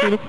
Filip.